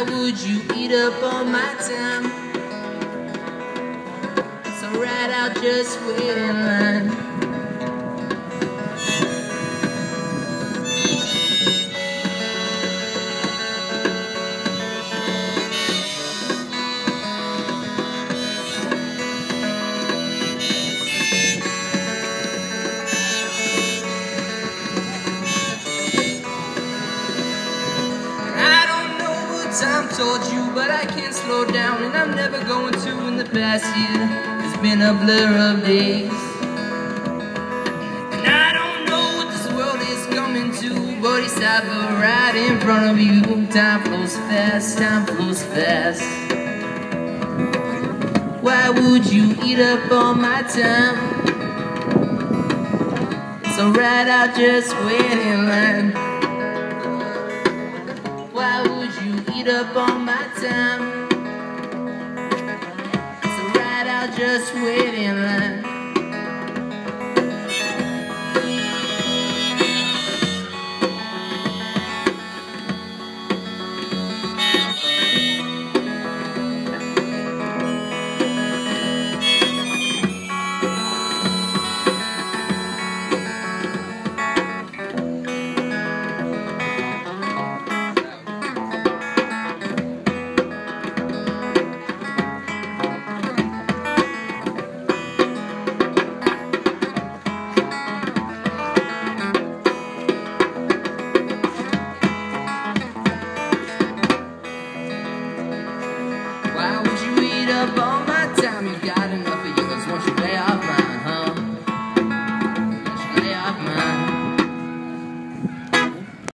Why would you eat up all my time? So right, I'll just wait in line. Time told you, but I can't slow down, and I'm never going to in the past year. It's been a blur of days. And I don't know what this world is coming to, but it's ever right in front of you. Time flows fast, time flows fast. Why would you eat up all my time? So right, I'll just wait in line. Eat up all my time. So right, I'll just wait in line. I wish